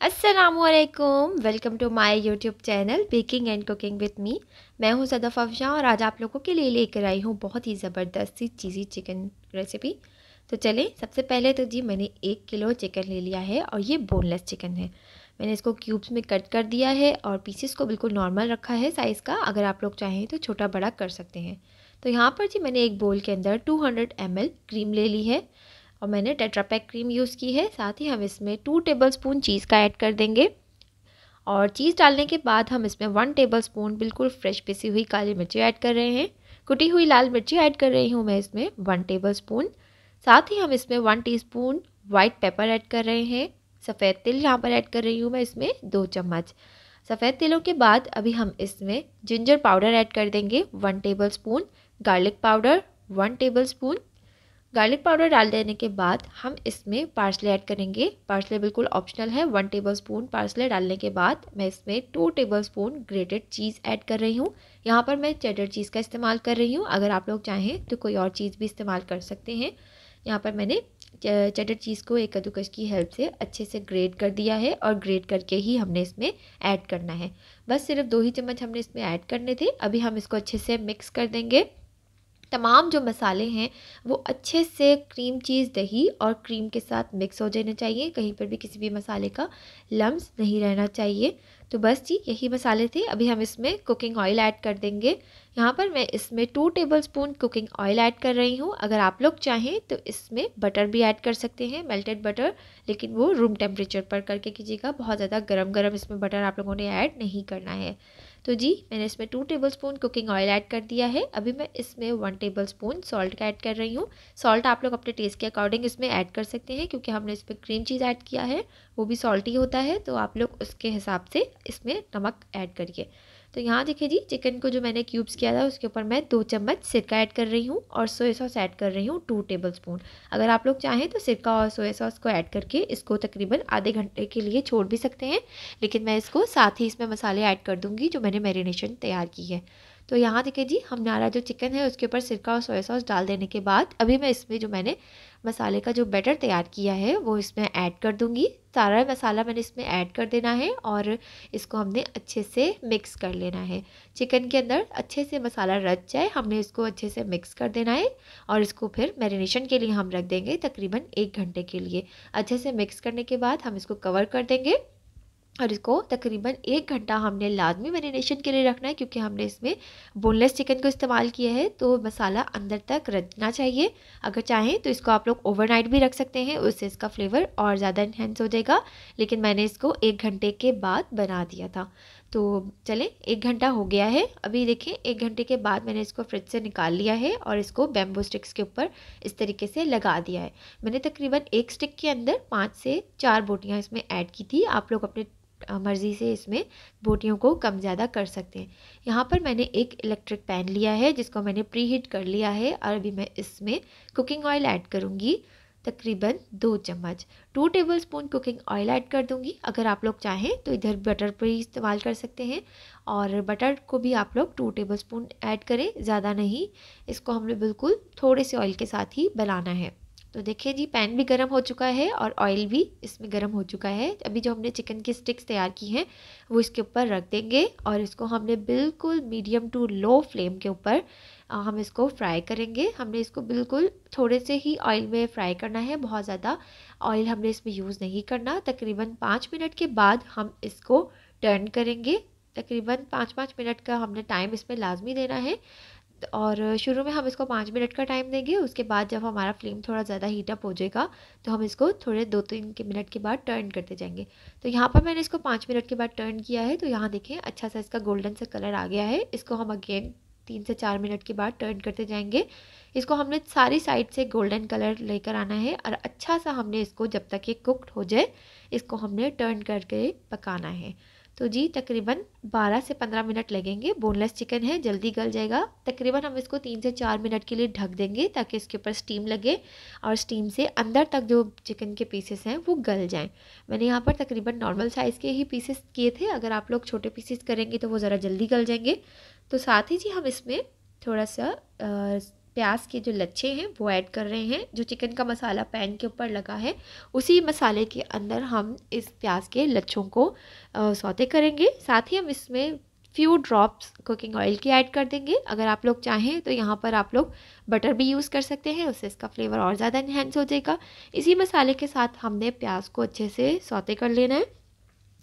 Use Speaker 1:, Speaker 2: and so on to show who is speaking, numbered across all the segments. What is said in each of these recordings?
Speaker 1: असलकुम welcome to my YouTube channel baking and cooking with me मैं हूँ सदफ अफजा और आज आप लोगों के लिए लेकर आई हूँ बहुत ही ज़बरदस्त सी चीज़ी चिकन रेसिपी तो चलें, सबसे पहले तो जी मैंने एक किलो चिकन ले लिया है और ये बोनलेस चिकन है। मैंने इसको क्यूब्स में कट कर दिया है और पीसेस को बिल्कुल नॉर्मल रखा है साइज़ का, अगर आप लोग चाहें तो छोटा बड़ा कर सकते हैं। तो यहाँ पर जी मैंने एक बोल के अंदर टू हंड्रेड क्रीम ले ली है। और मैंने टेट्रापैक क्रीम यूज़ की है। साथ ही हम इसमें टू टेबल स्पून चीज़ का ऐड कर देंगे। और चीज़ डालने के बाद हम इसमें वन टेबल स्पून बिल्कुल फ्रेश पिसी हुई काली मिर्ची ऐड कर रहे हैं। कुटी हुई लाल मिर्ची ऐड कर रही हूँ मैं इसमें वन टेबल स्पून साथ ही हम इसमें one teaspoon white pepper add कर रहे हैं। सफ़ेद तिल यहाँ पर ऐड कर रही हूँ मैं इसमें दो चम्मच। सफ़ेद तिलों के बाद अभी हम इसमें जिंजर पाउडर ऐड कर देंगे। One tablespoon garlic powder one tablespoon garlic powder डाल देने के बाद हम इसमें पार्सले ऐड करेंगे। पार्सले बिल्कुल ऑप्शनल है। वन टेबल स्पून पार्सले डालने के बाद मैं इसमें two tablespoon grated cheese add कर रही हूँ। यहाँ पर मैं चेडर चीज़ का इस्तेमाल कर रही हूँ। अगर आप लोग चाहें तो कोई और चीज़ भी इस्तेमाल कर सकते हैं। यहाँ पर मैंने चेडर चीज़ को एक कद्दूकश की हेल्प से अच्छे से ग्रेट कर दिया है और ग्रेट करके ही हमने इसमें ऐड करना है। बस सिर्फ़ दो ही चम्मच हमने इसमें ऐड करने थे। अभी हम इसको अच्छे से मिक्स कर देंगे। तमाम जो मसाले हैं, वो अच्छे से क्रीम चीज़ दही और क्रीम के साथ मिक्स हो जाने चाहिए। कहीं पर भी किसी भी मसाले का लम्स नहीं रहना चाहिए। तो बस जी, यही मसाले थे। अभी हम इसमें कुकिंग ऑयल ऐड कर देंगे। यहाँ पर मैं इसमें two tablespoon cooking oil add कर रही हूँ। अगर आप लोग चाहें तो इसमें बटर भी ऐड कर सकते हैं मेल्टेड बटर लेकिन वो रूम टेम्परेचर पर करके कीजिएगा। बहुत ज़्यादा गर्म गर्म इसमें बटर आप लोगों ने ऐड नहीं करना है। तो जी, मैंने इसमें two tablespoon cooking oil add कर दिया है। अभी मैं इसमें वन टेबल स्पून सॉल्ट का ऐड कर रही हूँ। सॉल्ट आप लोग अपने टेस्ट के अकॉर्डिंग इसमें ऐड कर सकते हैं क्योंकि हमने इसमें क्रीम चीज़ ऐड किया है, वो भी सॉल्टी होता है तो आप लोग उसके हिसाब से इसमें नमक ऐड करिए। तो यहाँ देखिए जी चिकन को जो मैंने क्यूब्स किया था, उसके ऊपर मैं दो चम्मच सिरका ऐड कर रही हूँ और सोया सॉस ऐड कर रही हूँ टू टेबल स्पून अगर आप लोग चाहें तो सिरका और सोया सॉस को ऐड करके इसको तकरीबन आधे घंटे के लिए छोड़ भी सकते हैं, लेकिन मैं इसको साथ ही इसमें मसाले ऐड कर दूँगी जो मैंने मैरिनेशन तैयार की है. तो यहाँ देखिए जी हमारा जो चिकन है, उसके ऊपर सिरका और सोया सॉस डाल देने के बाद, अभी मैं इसमें जो मैंने मसाले का जो बैटर तैयार किया है, वो इसमें ऐड कर दूँगी। सारा मसाला मैंने इसमें ऐड कर देना है और इसको हमने अच्छे से मिक्स कर लेना है। चिकन के अंदर अच्छे से मसाला रच जाए, हमने इसको अच्छे से मिक्स कर देना है और इसको फिर मैरिनेशन के लिए हम रख देंगे तकरीबन एक घंटे के लिए। अच्छे से मिक्स करने के बाद हम इसको कवर कर देंगे। और इसको तकरीबन एक घंटा हमने लाजमी मैरिनेशन के लिए रखना है, क्योंकि हमने इसमें बोनलेस चिकन को इस्तेमाल किया है तो मसाला अंदर तक रखना चाहिए। अगर चाहें तो इसको आप लोग ओवरनाइट भी रख सकते हैं, उससे इसका फ्लेवर और ज़्यादा इन्हेंस हो जाएगा। लेकिन मैंने इसको एक घंटे के बाद बना दिया था। तो चलें, एक घंटा हो गया है। अभी देखें, एक घंटे के बाद मैंने इसको फ्रिज से निकाल लिया है और इसको बेम्बो स्टिक्स के ऊपर इस तरीके से लगा दिया है। मैंने तकरीबन एक स्टिक के अंदर पाँच से चार बोटियाँ इसमें ऐड की थी। आप लोग अपने मर्ज़ी से इसमें बोटियों को कम ज़्यादा कर सकते हैं। यहाँ पर मैंने एक इलेक्ट्रिक पैन लिया है, जिसको मैंने प्री हीट कर लिया है और अभी मैं इसमें कुकिंग ऑयल ऐड करूँगी। तकरीबन दो चम्मच। Two tablespoon cooking oil add कर दूँगी। अगर आप लोग चाहें तो इधर बटर पर इस्तेमाल कर सकते हैं। और बटर को भी आप लोग टू टेबल स्पून ऐड करें, ज़्यादा नहीं। इसको हमने बिल्कुल थोड़े से ऑयल के साथ ही बनाना है। तो देखिए जी, पैन भी गर्म हो चुका है और ऑयल भी इसमें गर्म हो चुका है। अभी जो हमने चिकन की स्टिक्स तैयार की हैं, वो इसके ऊपर रख देंगे और इसको हमने बिल्कुल मीडियम टू लो फ्लेम के ऊपर हम इसको फ्राई करेंगे। हमने इसको बिल्कुल थोड़े से ही ऑयल में फ्राई करना है, बहुत ज़्यादा ऑयल हमने इसमें यूज़ नहीं करना। तकरीबन पाँच मिनट के बाद हम इसको टर्न करेंगे। तकरीबन पाँच पाँच मिनट का हमने टाइम इसमें लाजमी देना है। और शुरू में हम इसको पाँच मिनट का टाइम देंगे, उसके बाद जब हमारा फ्लेम थोड़ा ज़्यादा हीटअप हो जाएगा तो हम इसको थोड़े दो तीन के मिनट के बाद टर्न करते जाएँगे। तो यहाँ पर मैंने इसको पाँच मिनट के बाद टर्न किया है तो यहाँ देखें अच्छा सा इसका गोल्डन सा कलर आ गया है। इसको हम अगेन तीन से चार मिनट के बाद टर्न करते जाएँगे। इसको हमने सारी साइड से गोल्डन कलर लेकर आना है और अच्छा सा हमने इसको जब तक ये कुकड हो जाए, इसको हमने टर्न करके पकाना है। तो जी, तकरीबन 12 से 15 मिनट लगेंगे। बोनलेस चिकन है, जल्दी गल जाएगा। तकरीबन हम इसको तीन से चार मिनट के लिए ढक देंगे ताकि इसके ऊपर स्टीम लगे और स्टीम से अंदर तक जो चिकन के पीसेस हैं, वो गल जाएँ। मैंने यहाँ पर तकरीबन नॉर्मल साइज़ के ही पीसेस किए थे। अगर आप लोग छोटे पीसेस करेंगे तो वो ज़रा जल्दी गल जाएँगे। तो साथ ही जी हम इसमें थोड़ा सा प्याज के जो लच्छे हैं, वो ऐड कर रहे हैं। जो चिकन का मसाला पैन के ऊपर लगा है, उसी मसाले के अंदर हम इस प्याज के लच्छों को सौते करेंगे। साथ ही हम इसमें फ्यू ड्रॉप्स कुकिंग ऑयल की ऐड कर देंगे। अगर आप लोग चाहें तो यहाँ पर आप लोग बटर भी यूज़ कर सकते हैं, उससे इसका फ्लेवर और ज़्यादा इन्हेंस हो जाएगा। इसी मसाले के साथ हमने प्याज को अच्छे से सौते कर लेना है।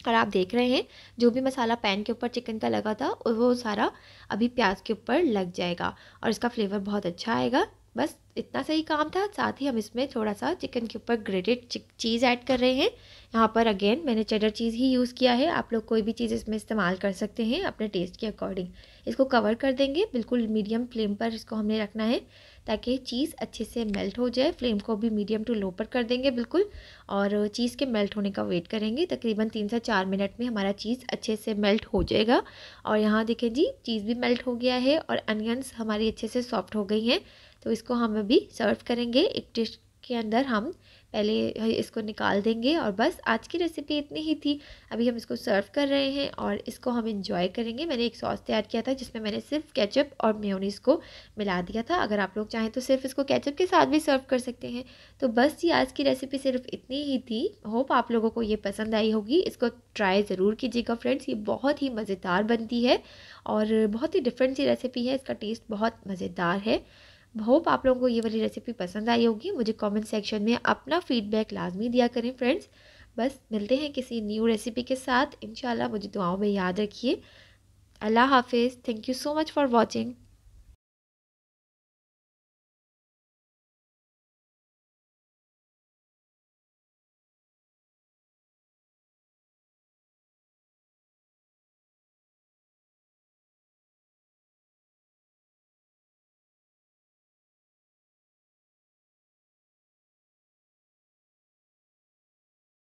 Speaker 1: और आप देख रहे हैं, जो भी मसाला पैन के ऊपर चिकन का लगा था, वो सारा अभी प्याज के ऊपर लग जाएगा और इसका फ्लेवर बहुत अच्छा आएगा। बस इतना सही काम था, साथ ही हम इसमें थोड़ा सा चिकन के ऊपर ग्रेटेड चीज़ ऐड कर रहे हैं। यहाँ पर अगेन मैंने चेडर चीज़ ही यूज़ किया है। आप लोग कोई भी चीज़ इसमें इस्तेमाल कर सकते हैं अपने टेस्ट के अकॉर्डिंग इसको कवर कर देंगे, बिल्कुल मीडियम फ्लेम पर इसको हमने रखना है, ताकि चीज़ अच्छे से मेल्ट हो जाए। फ्लेम को भी मीडियम टू लो पर कर देंगे, बिल्कुल। और चीज़ के मेल्ट होने का वेट करेंगे। तकरीबन तीन से चार मिनट में हमारा चीज़ अच्छे से मेल्ट हो जाएगा। और यहाँ देखें जी चीज़ भी मेल्ट हो गया है और अनियंस हमारी अच्छे से सॉफ्ट हो गई हैं। तो इसको हम अभी सर्व करेंगे। एक डिश के अंदर हम पहले इसको निकाल देंगे और बस आज की रेसिपी इतनी ही थी। अभी हम इसको सर्व कर रहे हैं और इसको हम इंजॉय करेंगे। मैंने एक सॉस तैयार किया था जिसमें मैंने सिर्फ़ केचप और मेयोनीज़ को मिला दिया था। अगर आप लोग चाहें तो सिर्फ़ इसको केचप के साथ भी सर्व कर सकते हैं। तो बस ये आज की रेसिपी सिर्फ़ इतनी ही थी। होप आप लोगों को ये पसंद आई होगी। इसको ट्राई ज़रूर कीजिएगा फ्रेंड्स ये बहुत ही मज़ेदार बनती है और बहुत ही डिफरेंट सी रेसिपी है। इसका टेस्ट बहुत मज़ेदार है। होप आप लोगों को ये वाली रेसिपी पसंद आई होगी। मुझे कमेंट सेक्शन में अपना फीडबैक लाजमी दिया करें फ्रेंड्स बस मिलते हैं किसी न्यू रेसिपी के साथ। इन मुझे दुआओं में याद रखिए। अल्लाह हाफिज़। Thank you so much for watching